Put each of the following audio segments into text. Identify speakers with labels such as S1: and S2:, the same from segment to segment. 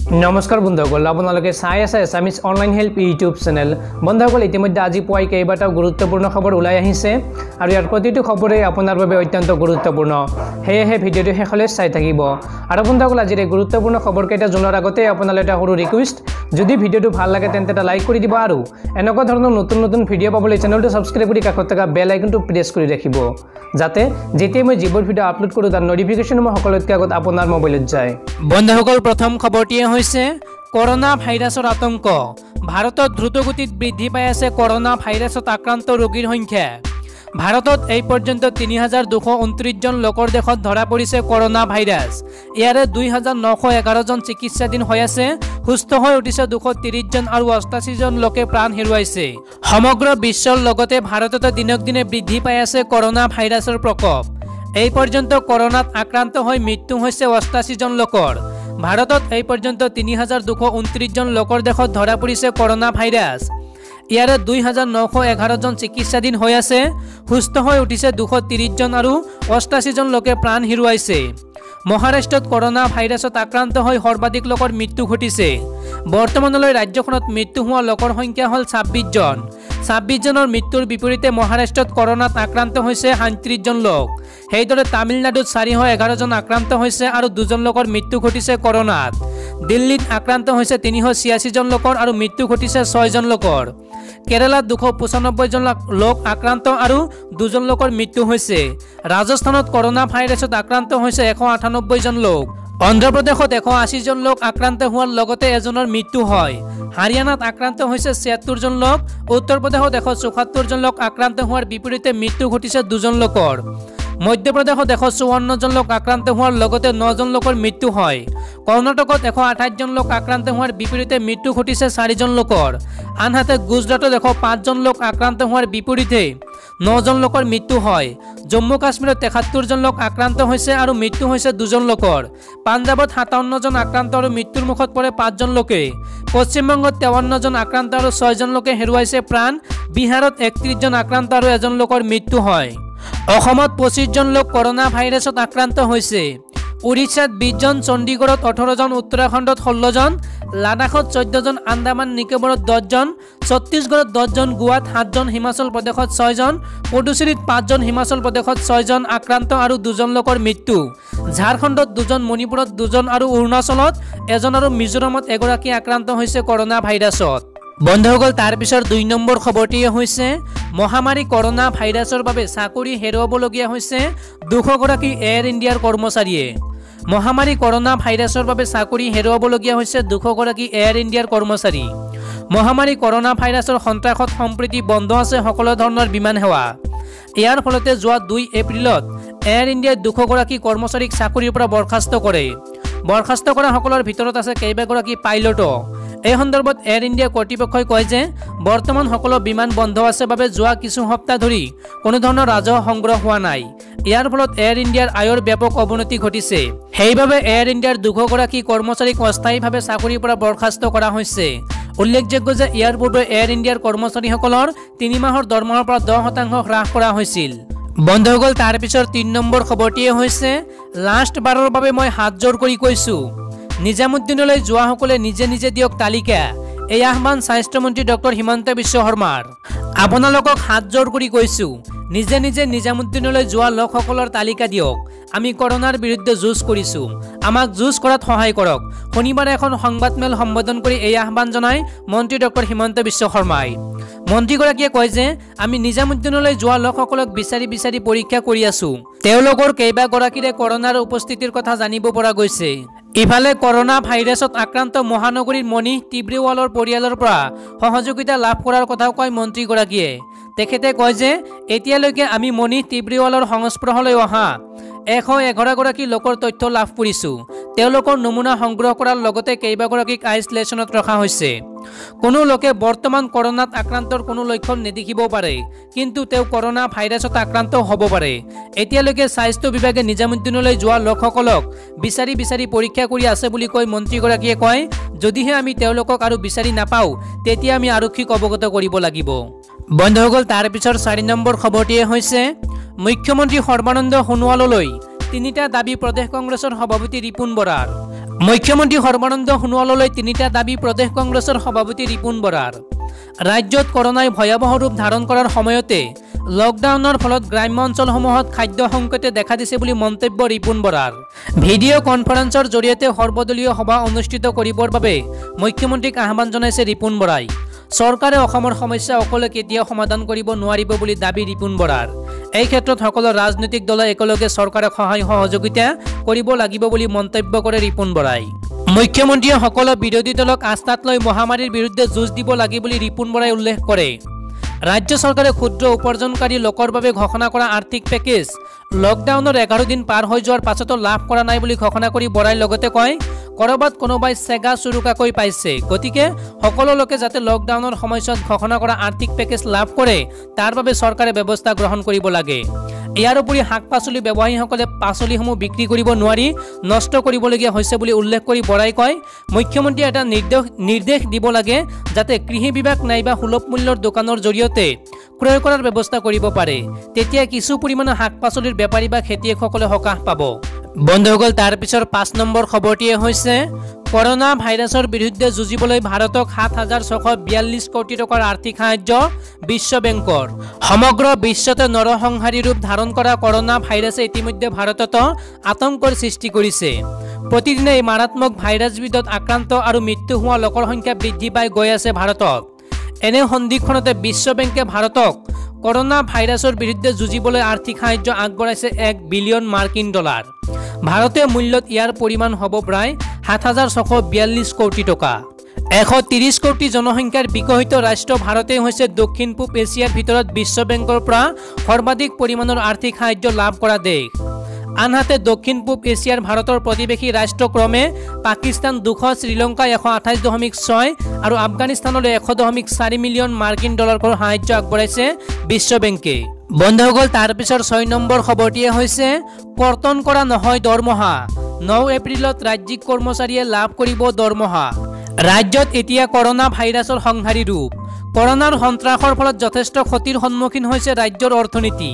S1: নমস্কাৰ বন্ধুসকল আপোনালোকে চাই আছে Assamese online help YouTube channel. বন্ধুসকল ইতিমধ্যে আজি পুৱাই কেইবাটাও গুৰুত্বপূৰ্ণ খবৰ ওলাই আহিছে আৰু ইয়াৰ প্ৰতিটো খবৰেই আপোনাৰ বাবে অত্যন্ত গুৰুত্বপূৰ্ণ। সেয়েহে ভিডিঅ'টো শেষলৈ চাই থাকিব। আৰু বন্ধুসকল আজিৰ এই গুৰুত্বপূৰ্ণ খবৰকেইটা জনোৱাৰ আগতে আপোনালৈ এটা সৰু ৰিকুৱেষ্ট যদি ভিডিঅ'টো ভাল লাগে তেন্তে এটা লাইক কৰি দিব আৰু এনেকুৱা ধৰণৰ নতুন নতুন ভিডিঅ' পাবলৈ চেনেলটো ছাবস্ক্ৰাইব কৰি কাষত থকা বেল আইকনটো প্ৰেছ কৰি ৰাখিব। যাতে যেতিয়াই মই যিবোৰ ভিডিঅ' আপলোড কৰোঁ তাৰ নটিফিকেশ্যন মই সকলোতকৈ আগত আপোনাৰ মোবাইলত যায়। বন্ধুসকল প্ৰথম খবৰটিয়ে হৈছে কৰোণা ভাইৰাছৰ আতংক। ভাৰতত দ্ৰুতগতিত বৃদ্ধি পাই আছে কৰোণা ভাইৰাছত আক্ৰান্ত ৰোগীৰ সংখ্যা। ভাৰতত এই পৰ্যন্ত তিনি হাজাৰ দুশ ঊনত্ৰিছজন লোকৰ দেশত ধৰা পৰিছে কৰোণা ভাইৰাছ। ইয়াৰে দুই হাজাৰ নশ এঘাৰজন চিকিৎসাধীন হৈ আছে সুস্থ হৈ উঠিছে দুশ ত্ৰিছজন আৰু অষ্টাশীজন লোকে প্ৰাণ হেৰুৱাইছে। সমগ্ৰ বিশ্বৰ লগতে ভাৰততো দিনক দিনে বৃদ্ধি পাই আছে কৰোণা ভাইৰাছৰ প্ৰকোপ। এই পৰ্যন্ত কৰোণাত আক্ৰান্ত হৈ মৃত্যু হৈছে অষ্টাশীজন লোকৰ। ভাৰতত এই পৰ্যন্ত তিনি হাজাৰ দুশ ঊনত্ৰিছজন লোকৰ দেশত ধৰা পৰিছে কৰোণা ভাইৰাছ। ইয়াৰে দুই হাজাৰ নশ এঘাৰজন চিকিৎসাধীন হৈ আছে সুস্থ হৈ উঠিছে দুশ ত্ৰিছজন আৰু অষ্টাশীজন লোকে প্ৰাণ হেৰুৱাইছে। মহাৰাষ্ট্ৰত কৰোণা ভাইৰাছত আক্ৰান্ত হৈ সৰ্বাধিক লোকৰ মৃত্যু ঘটিছে। বৰ্তমানলৈ ৰাজ্যখনত মৃত্যু হোৱা লোকৰ সংখ্যা হ'ল ছাব্বিছজন ছাব্বিছজনৰ মৃত্যুৰ বিপৰীতে মহাৰাষ্ট্ৰত কৰোণাত আক্ৰান্ত হৈছে সাঁত্ৰিছজন লোক। সেইদৰে তামিলনাডুত চাৰিশ এঘাৰজন আক্ৰান্ত হৈছে আৰু দুজন লোকৰ মৃত্যু ঘটিছে কৰোণাত দিল্লীত আক্ৰান্ত হৈছে তিনিশ ছিয়াশীজন লোকৰ আৰু মৃত্যু ঘটিছে ছয়জন লোকৰ। কেৰালাত দুশ পঁচানব্বৈজন লোক আক্ৰান্ত আৰু দুজন লোকৰ মৃত্যু হৈছে। ৰাজস্থানত কৰোণা ভাইৰাছত আক্ৰান্ত হৈছে এশ আঠানব্বৈজন লোক। অন্ধ্ৰপ্ৰদেশত এশ আশীজন লোক আক্ৰান্ত হোৱাৰ লগতে এজনৰ মৃত্যু হয়। হাৰিয়ানাত আক্ৰান্ত হৈছে ছিয়াত্তৰজন লোক। উত্তৰ প্ৰদেশত এশ চৌসত্তৰজন লোক আক্ৰান্ত হোৱাৰ বিপৰীতে মৃত্যু ঘটিছে দুজন লোকৰ। মধ্যপ্ৰদেশত এশ চৌৱন্নজন লোক আক্ৰান্ত হোৱাৰ লগতে নজন লোকৰ মৃত্যু হয়। কৰ্ণাটকত এশ আঠাইছজন লোক আক্ৰান্ত হোৱাৰ বিপৰীতে মৃত্যু ঘটিছে চাৰিজন লোকৰ। আনহাতে গুজৰাটত এশ পাঁচজন লোক আক্ৰান্ত হোৱাৰ বিপৰীতে নজন লোকৰ মৃত্যু হয়। জম্মু কাশ্মীৰত তেসত্তৰজন লোক আক্ৰান্ত হৈছে আৰু মৃত্যু হৈছে দুজন লোকৰ। পাঞ্জাৱত সাতাৱন্নজন আক্ৰান্ত আৰু মৃত্যুৰ মুখত পৰে পাঁচজন লোকে। পশ্চিমবংগত তেৱন্নজন আক্ৰান্ত আৰু ছয়জন লোকে হেৰুৱাইছে প্ৰাণ। বিহাৰত একত্ৰিছজন আক্ৰান্ত আৰু এজন লোকৰ মৃত্যু হয়। অসমত পঁচিছজন লোক কৰোণা ভাইৰাছত আক্ৰান্ত হৈছে। উৰিষ্যাত বিছজন চণ্ডীগড়ত ওঠৰজন উত্তৰাখণ্ডত ষোল্লজন লাডাখত চৈধ্যজন আন্দামান নিকোবৰত দহজন ছত্তীশগড়ত দহজন গোৱাত সাতজন হিমাচল প্ৰদেশত ছয়জন পুডুচেৰীত পাঁচজন হিমাচল প্ৰদেশত ছয়জন আক্ৰান্ত আৰু দুজন লোকৰ মৃত্যু। ঝাৰখণ্ডত দুজন মণিপুৰত দুজন আৰু অৰুণাচলত এজন আৰু মিজোৰামত এগৰাকী আক্ৰান্ত হৈছে কৰোণা ভাইৰাছত বন্ধুসকল তাৰ পিছৰ দুই নম্বৰ খবৰটিয়ে হৈছে মহামাৰী কৰোণা ভাইৰাছৰ বাবে চাকৰি হেৰুৱাবলগীয়া হৈছে দুশগৰাকী এয়াৰ ইণ্ডিয়াৰ কৰ্মচাৰীয়ে। মহামাৰী কৰোণা ভাইৰাছৰ বাবে চাকৰি হেৰুৱাবলগীয়া হৈছে দুশগৰাকী এয়াৰ ইণ্ডিয়াৰ কৰ্মচাৰী। মহামাৰী কৰোণা ভাইৰাছৰ সন্ত্ৰাসত সম্প্ৰীতি বন্ধ আছে সকলো ধৰণৰ বিমান সেৱা। ইয়াৰ ফলতে যোৱা দুই এপ্ৰিলত এয়াৰ ইণ্ডিয়াই দুশগৰাকী কৰ্মচাৰীক চাকৰিৰ পৰা বৰ্খাস্ত কৰে। বৰ্খাস্ত কৰাসকলৰ ভিতৰত আছে কেইবাগৰাকী পাইলটো। এই সন্দৰ্ভত এয়াৰ ইণ্ডিয়া কৰ্তৃপক্ষই কয় যে বৰ্তমান সকলো বিমান বন্ধ আছে বাবে যোৱা কিছু সপ্তাহ ধৰি কোনো ধৰণৰ ৰাজহ সংগ্ৰহ হোৱা নাই। ইয়াৰ ফলত এয়াৰ ইণ্ডিয়াৰ আয়ৰ ব্যাপক অৱনতি ঘটিছে। সেইবাবে এয়াৰ ইণ্ডিয়াৰ দুশগৰাকী কৰ্মচাৰীক অস্থায়ীভাৱে চাকৰিৰ পৰা বৰ্খাস্ত কৰা হৈছে। উল্লেখযোগ্য যে ইয়াৰ পূৰ্বে এয়াৰ ইণ্ডিয়াৰ কৰ্মচাৰীসকলৰ তিনি মাহৰ দৰমহাৰ পৰা দহ শতাংশ হ্ৰাস কৰা হৈছিল। বন্ধুসকল তাৰ পিছৰ তিনি নম্বৰ খবৰটিয়ে হৈছে লাষ্ট বাৰৰ বাবে মই হাত জোৰ কৰি কৈছোঁ। নিজামুদ্দিনলৈ যোৱাসকলে নিজে নিজে দিয়ক তালিকা। এই আহ্বান স্বাস্থ্যমন্ত্ৰী ডক্টৰ হিমন্ত বিশ্ব শৰ্মাৰ। আপোনালোকক হাত জোৰ কৰি কৈছোঁ নিজে নিজে নিজামুদ্দিনলৈ যোৱা লোকসকলৰ তালিকা দিয়ক। আমি কৰোণাৰ বিৰুদ্ধে যুঁজ কৰিছোঁ। আমাক যুঁজ কৰাত সহায় কৰক। শনিবাৰে এখন সংবাদমেল সম্বোধন কৰি এই আহ্বান জনায় মন্ত্ৰী ডক্টৰ হিমন্ত বিশ্ব শৰ্মাই। মন্ত্ৰীগৰাকীয়ে কয় যে আমি নিজামুদ্দিনলৈ যোৱা লোকসকলক বিচাৰি বিচাৰি পৰীক্ষা কৰি আছোঁ। তেওঁলোকৰ কেইবাগৰাকীৰে কৰোণাৰ উপস্থিতিৰ কথা জানিব পৰা গৈছে। ইফালে কৰোণা ভাইৰাছত আক্ৰান্ত মহানগৰীৰ মণি টিব্ৰিৱালৰ পৰিয়ালৰ পৰা সহযোগিতা লাভ কৰাৰ কথাও কয় মন্ত্ৰীগৰাকীয়ে। তেখেতে কয় যে এতিয়ালৈকে আমি মণি টিব্ৰিৱালৰ সংস্পৰ্শলৈ অহা এশ এঘাৰগৰাকী লোকৰ তথ্য লাভ কৰিছোঁ। তেওঁলোকৰ নমুনা সংগ্ৰহ কৰাৰ লগতে কেইবাগৰাকীক আইচলেশ্যনত ৰখা হৈছে। কোনো লোকে বৰ্তমান কৰোণাত আক্ৰান্তৰ কোনো লক্ষণ নেদেখিবও পাৰে কিন্তু তেওঁ কৰোণা ভাইৰাছত আক্ৰান্ত হ'ব পাৰে। এতিয়ালৈকে স্বাস্থ্য বিভাগে নিজামুদ্দিনলৈ যোৱা লোকসকলক বিচাৰি বিচাৰি পৰীক্ষা কৰি আছে বুলি কৈ মন্ত্ৰীগৰাকীয়ে কয় যদিহে আমি তেওঁলোকক আৰু বিচাৰি নাপাওঁ তেতিয়া আমি আৰক্ষীক অৱগত কৰিব লাগিব। বন্ধুসকল তাৰ পিছৰ চাৰি নম্বৰ খবৰটিয়ে হৈছে মুখ্যমন্ত্ৰী সৰ্বানন্দ সোণোৱাললৈ তিনিটা দাবী প্ৰদেশ কংগ্ৰেছৰ সভাপতি ৰিপুণ বৰাৰ। মুখ্যমন্ত্ৰী সৰ্বানন্দ সোণোৱাললৈ তিনিটা দাবী প্ৰদেশ কংগ্ৰেছৰ সভাপতি ৰিপুণ বৰাৰ। ৰাজ্যত কৰোণাই ভয়াৱহ ৰূপ ধাৰণ কৰাৰ সময়তে লকডাউনৰ ফলত গ্ৰাম্য অঞ্চলসমূহত খাদ্য সংকটে দেখা দিছে বুলি মন্তব্য ৰিপুণ বৰাৰ। ভিডিঅ' কনফাৰেন্সৰ জৰিয়তে সৰ্বদলীয় সভা অনুষ্ঠিত কৰিবৰ বাবে মুখ্যমন্ত্ৰীক আহ্বান জনাইছে ৰিপুণ বৰাই। চৰকাৰে অসমৰ সমস্যা অকলে কেতিয়াও সমাধান কৰিব নোৱাৰিব বুলি দাবী ৰিপুণ বৰাৰ। এই ক্ষেত্ৰত সকলো ৰাজনৈতিক দলে একেলগে চৰকাৰক সহায় সহযোগিতা কৰিব লাগিব বুলি মন্তব্য কৰে ৰিপুণ বৰাই। মুখ্যমন্ত্ৰীয়ে সকলো বিৰোধী দলক আস্থাত লৈ মহামাৰীৰ বিৰুদ্ধে যুঁজ দিব লাগে বুলি ৰিপুণ বৰাই উল্লেখ কৰে। ৰাজ্য চৰকাৰে ক্ষুদ্ৰ উপাৰ্জনকাৰী লোকৰ বাবে ঘোষণা কৰা আৰ্থিক পেকেজ। লকডাউনৰ এঘাৰ দিন পাৰ হৈ যোৱাৰ পাছতো লাভ কৰা নাই বুলি ঘোষণা কৰি বৰাই লগতে কয় ক'ৰবাত কোনোবাই চেগা চুৰুকাকৈ পাইছে। গতিকে সকলো লোকে যাতে লকডাউনৰ সময়ছোৱাত ঘোষণা কৰা আৰ্থিক পেকেজ লাভ কৰে তাৰ বাবে চৰকাৰে ব্যৱস্থা গ্ৰহণ কৰিব লাগে। ইয়াৰ উপৰি শাক পাচলি ব্যৱসায়ীসকলে পাচলিসমূহ বিক্ৰী কৰিব নোৱাৰি নষ্ট কৰিবলগীয়া হৈছে বুলি উল্লেখ কৰি বৰাই কয়। মুখ্যমন্ত্ৰীয়ে এটা নিৰ্দেশ নিৰ্দেশ দিব লাগে যাতে কৃষি বিভাগ নাইবা সুলভ মূল্যৰ দোকানৰ জৰিয়তে ক্ৰয় কৰাৰ ব্যৱস্থা কৰিব পাৰে। তেতিয়া কিছু পৰিমাণৰ শাক পাচলিৰ বেপাৰী বা খেতিয়কসকলে সকাহ পাব। বন্ধুসকল তাৰ পিছৰ পাঁচ নম্বৰ খবৰটিয়ে হৈছে কৰোণা ভাইৰাছৰ বিৰুদ্ধে যুঁজিবলৈ ভাৰতক সাত হাজাৰ ছশ বিয়াল্লিছ কোটি টকাৰ আৰ্থিক সাহায্য বিশ্ব বেংকৰ। সমগ্ৰ বিশ্বতে নৰসংহাৰী ৰূপ ধাৰণ কৰা কৰোণা ভাইৰাছে ইতিমধ্যে ভাৰততো আতংকৰ সৃষ্টি কৰিছে। প্ৰতিদিনে এই মাৰাত্মক ভাইৰাছবিধত আক্ৰান্ত আৰু মৃত্যু হোৱা লোকৰ সংখ্যা বৃদ্ধি পাই গৈ আছে ভাৰতত এনে সন্ধিক্ষণতে বিশ্ব বেংকে ভাৰতক কৰোণা ভাইৰাছৰ বিৰুদ্ধে যুঁজিবলৈ আৰ্থিক সাহায্য আগবঢ়াইছে এক বিলিয়ন মাৰ্কিন ডলাৰ। ভাৰতীয় মূল্যত ইয়াৰ পৰিমাণ হ'ব প্ৰায় সাত হাজাৰ ছশ বিয়াল্লিছ কোটি টকা। এশ ত্ৰিছ কোটি জনসংখ্যাৰ বিকশিত ৰাষ্ট্ৰ ভাৰতেই হৈছে দক্ষিণ পূব এছিয়াৰ ভিতৰত বিশ্ব বেংকৰ পৰা সৰ্বাধিক পৰিমাণৰ আৰ্থিক সাহায্য লাভ কৰা দেশ। আনহাতে দক্ষিণ পূব এছিয়াৰ ভাৰতৰ প্ৰতিবেশী ৰাষ্ট্ৰক্ৰমে পাকিস্তান দুশ শ্ৰীলংকা এশ আঠাইছ দশমিক ছয় আৰু আফগানিস্তানলৈ এশ দশমিক চাৰি মিলিয়ন মাৰ্কিন ডলাৰৰ সাহায্য আগবঢ়াইছে বিশ্ব বেংকে। বন্ধুসকল তাৰ পিছৰ ছয় নম্বৰ খবৰটিয়ে হৈছে কৰ্তন কৰা নহয় দৰমহা। ন এপ্ৰিলত ৰাজ্যিক কৰ্মচাৰীয়ে লাভ কৰিব দৰমহা। ৰাজ্যত এতিয়া কৰোণা ভাইৰাছৰ সংহাৰী ৰূপ। কৰোণাৰ সন্ত্ৰাসৰ ফলত যথেষ্ট ক্ষতিৰ সন্মুখীন হৈছে ৰাজ্যৰ অৰ্থনীতি।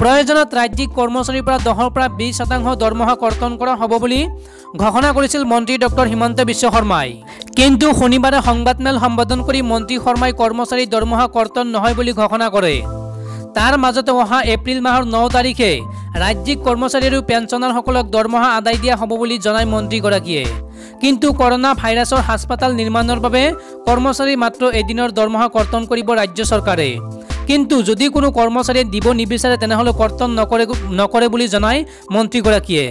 S1: প্ৰয়োজনত ৰাজ্যিক কৰ্মচাৰীৰ পৰা দহৰ পৰা বিছ শতাংশ দৰমহা কৰ্তন কৰা হ'ব বুলি ঘোষণা কৰিছিল মন্ত্ৰী ডক্টৰ হিমন্ত বিশ্ব শৰ্মাই। কিন্তু শনিবাৰে সংবাদমেল সম্বোধন কৰি মন্ত্ৰী শৰ্মাই কৰ্মচাৰীৰ দৰমহা কৰ্তন নহয় বুলি ঘোষণা কৰে। তাৰ মাজতে অহা এপ্ৰিল মাহৰ ন তাৰিখে ৰাজ্যিক কৰ্মচাৰী আৰু পেঞ্চনাৰসকলক দৰমহা আদায় দিয়া হ'ব বুলি জনায় মন্ত্ৰীগৰাকীয়ে। কিন্তু কৰোণা ভাইৰাছৰ হাস্পাতাল নিৰ্মাণৰ বাবে কৰ্মচাৰী মাত্ৰ এদিনৰ দৰমহা কৰ্তন কৰিব ৰাজ্য চৰকাৰে। কিন্তু যদি কোনো কৰ্মচাৰীয়ে দিব নিবিচাৰে তেনেহ'লে কৰ্তন নকৰে নকৰে বুলি জনায় মন্ত্ৰীগৰাকীয়ে।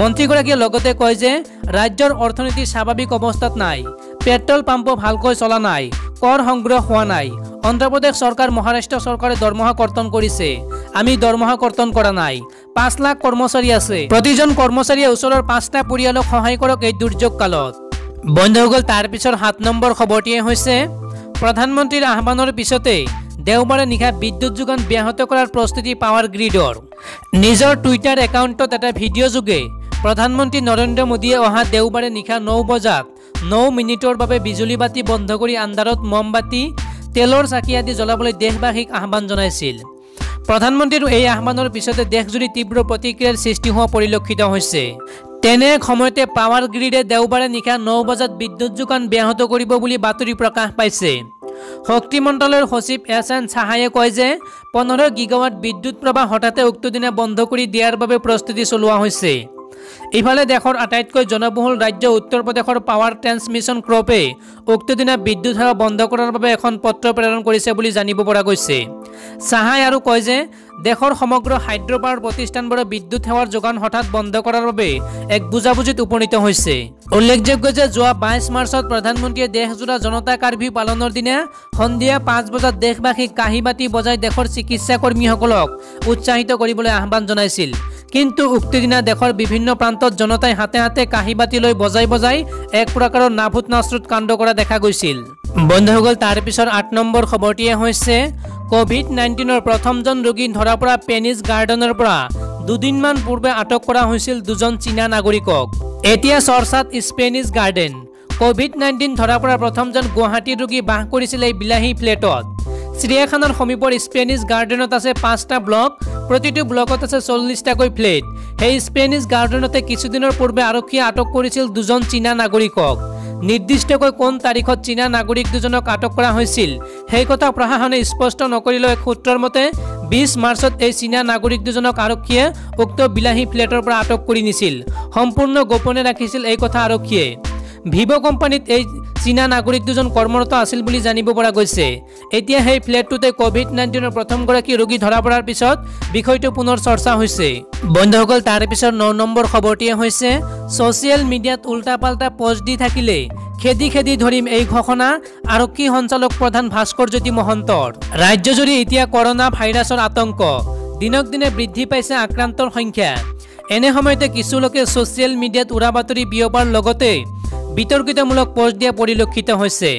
S1: মন্ত্ৰীগৰাকীয়ে লগতে কয় যে ৰাজ্যৰ অৰ্থনীতি স্বাভাৱিক অৱস্থাত নাই। পেট্ৰল পাম্পো ভালকৈ চলা নাই। কৰ সংগ্ৰহ হোৱা নাই? অন্ধ্ৰপ্ৰদেশ চৰকাৰ মহাৰাষ্ট্ৰ চৰকাৰে দৰমহা কৰ্তন কৰিছে। আমি দৰমহা কৰ্তন কৰা নাই। পাঁচ লাখ কৰ্মচাৰী আছে। প্ৰতিজন কৰ্মচাৰীয়ে ওচৰৰ পাঁচটা পৰিয়ালক সহায় কৰক এই দুৰ্যোগ কালত। বন্ধুসকল তাৰ পিছৰ সাত নম্বৰ খবৰটিয়ে হৈছে প্ৰধানমন্ত্ৰীৰ আহ্বানৰ পিছতে দেওবাৰে নিশা বিদ্যুৎ যোগান ব্যাহত কৰাৰ প্ৰস্তুতি পাৱাৰ গ্ৰীডৰ। নিজৰ টুইটাৰ একাউণ্টত এটা ভিডিঅ' যোগে প্ৰধানমন্ত্ৰী নৰেন্দ্ৰ মোদীয়ে অহা দেওবাৰে নিশা ন বজাত ন মিনিটৰ বাবে বিজুলী বাতি বন্ধ কৰি আন্ধাৰত মমবাতি তেলৰ চাকি আদি জ্বলাবলৈ দেশবাসীক আহ্বান জনাইছিল। প্ৰধানমন্ত্ৰীৰ এই আহ্বানৰ পিছতে দেশজুৰি তীব্ৰ প্ৰতিক্ৰিয়াৰ সৃষ্টি হোৱা পৰিলক্ষিত হৈছে। তেনে সময়তে পাৱাৰ গ্ৰীডে দেওবাৰে নিশা ন বজাত বিদ্যুৎ যোগান ব্যাহত কৰিব বুলি বাতৰি প্ৰকাশ পাইছে। শক্তি মন্ত্ৰালয়ৰ সচিব এছ এন চাহায়ে কয় যে পোন্ধৰ গিগাৱাট বিদ্যুৎ প্ৰবাহ হঠাতে উক্ত দিনা বন্ধ কৰি দিয়াৰ বাবে প্ৰস্তুতি চলোৱা হৈছে। ইফালে দেশৰ আটাইতকৈ জনবহুল ৰাজ্য উত্তৰ প্ৰদেশৰ পাৱাৰ ট্ৰেন্সমিশ্যন ক্ৰপে উক্ত দিনা বিদ্যুৎ সেৱা বন্ধ কৰাৰ বাবে এখন পত্ৰ প্ৰেৰণ কৰিছে বুলি জানিব পৰা গৈছে। চাহাই আৰু কয় যে দেশৰ সমগ্ৰ হাইড্ৰপাৱাৰ প্ৰতিষ্ঠানবোৰে বিদ্যুৎ সেৱাৰ যোগান হঠাৎ বন্ধ কৰাৰ বাবে এক বুজাবুজিত উপনীত হৈছে। উল্লেখযোগ্য যে যোৱা বাইছ মাৰ্চত প্ৰধানমন্ত্ৰীয়ে দেশজোৰা জনতা কাৰ্ফিউ পালনৰ দিনা সন্ধিয়া পাঁচ বজাত দেশবাসীক কাঁহী বাতি বজাই দেশৰ চিকিৎসা কৰ্মীসকলক উৎসাহিত কৰিবলৈ আহ্বান জনাইছিল। কিন্তু উক্ত দিনা দেশৰ বিভিন্ন প্ৰান্তত জনতাই হাতে হাতে কাঁহী বাতি লৈ বজাই বজাই এক প্ৰকাৰৰ নাভূত নাশ্ৰুত কাণ্ড কৰা দেখা গৈছিল। বন্ধুসকল তাৰ পিছৰ আঠ নম্বৰ খবৰটিয়ে হৈছে কভিড নাইণ্টিনৰ প্ৰথমজন ৰোগী ধৰা পৰা পেনিছ গাৰ্ডেনৰ পৰা দুদিনমান পূৰ্বে আটক কৰা হৈছিল দুজন চীনা নাগৰিকক। এতিয়া চৰ্চাত স্পেনিছ গাৰ্ডেন। কভিড নাইণ্টিন ধৰা পৰা প্ৰথমজন গুৱাহাটীৰ ৰোগী বাস কৰিছিল এই বিলাহী ফ্লেটত চিৰিয়াখানাৰ সমীপৰ স্পেনিছ গাৰ্ডেনত আছে পাঁচটা ব্লক প্ৰতিটো ব্লকত আছে চল্লিছটাকৈ ফ্লেট। সেই স্পেনিছ গাৰ্ডেনতে কিছুদিনৰ পূৰ্বে আৰক্ষীয়ে আটক কৰিছিল দুজন চীনা নাগৰিকক। নিৰ্দিষ্টকৈ কোন তাৰিখত চীনা নাগৰিক দুজনক আটক কৰা হৈছিল সেই কথা প্ৰশাসনে স্পষ্ট নকৰিলেও এক সূত্ৰৰ মতে বিছ মাৰ্চত এই চীনা নাগৰিক দুজনক আৰক্ষীয়ে উক্ত বিলাহী ফ্লেটৰ পৰা আটক কৰি নিছিল। সম্পূৰ্ণ গোপনে ৰাখিছিল এই কথা আৰক্ষীয়ে। ভিভ' কোম্পানীত এই চীনা নাগৰিক দুজন কৰ্মৰত আছিল বুলি জানিব পৰা গৈছে। এতিয়া সেই ফ্লেটটোতে কভিড নাইণ্টিনৰ প্ৰথমগৰাকী ৰোগী ধৰা পৰাৰ পিছত বিষয়টো পুনৰ চৰ্চা হৈছে। বন্ধুসকল তাৰ পিছত ন নম্বৰ খবৰটিয়ে হৈছে ছ'চিয়েল মিডিয়াত উল্টা পাল্টা পষ্ট দি থাকিলে খেদি খেদি ধৰিম এই ঘোষণা আৰক্ষী সঞ্চালক প্ৰধান ভাস্কৰ জ্যোতি মহন্তৰ। ৰাজ্যজুৰি এতিয়া কৰোণা ভাইৰাছৰ আতংক দিনক দিনে বৃদ্ধি পাইছে আক্ৰান্তৰ সংখ্যা। এনে সময়তে কিছু লোকে ছ'চিয়েল মিডিয়াত উৰা বাতৰি বিয়পাৰ লগতে বিতৰ্কিতমূলক পষ্ট দিয়া পৰিলক্ষিত হৈছে।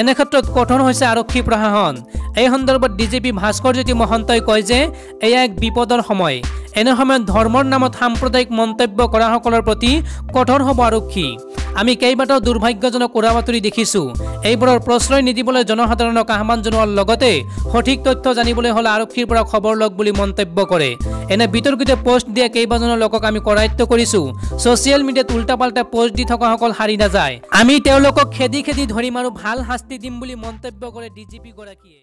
S1: এনে ক্ষেত্ৰত কঠোৰ হৈছে আৰক্ষী প্ৰশাসন। এই সন্দৰ্ভত D G P Bhaskar Jyoti মহন্তই কয় যে এয়া এক বিপদৰ সময়। এনে সময়ত ধৰ্মৰ নামত সাম্প্ৰদায়িক মন্তব্য কৰাসকলৰ প্ৰতি কঠোৰ হ'ব আৰক্ষী। আমি কেইবাটাও দুৰ্ভাগ্যজনক উৰা বাতৰি দেখিছোঁ। এইবোৰৰ প্ৰশ্ৰয় নিদিবলৈ জনসাধাৰণক আহ্বান জনোৱাৰ লগতে সঠিক তথ্য জানিবলৈ হ'লে আৰক্ষীৰ পৰা খবৰ লওক বুলি মন্তব্য কৰে। এনে বিতৰ্কিত পষ্ট দিয়া কেইবাজনৰ লোকক আমি কৰায়ত্ব কৰিছোঁ। ছ'চিয়েল মিডিয়াত উল্টা পাল্টা পষ্ট দি থকাসকল হাৰি নাযায়। আমি তেওঁলোকক খেদি খেদি ধৰিম আৰু ভাল শাস্তি দিম বুলি মন্তব্য কৰে ডি জি পিগৰাকীয়ে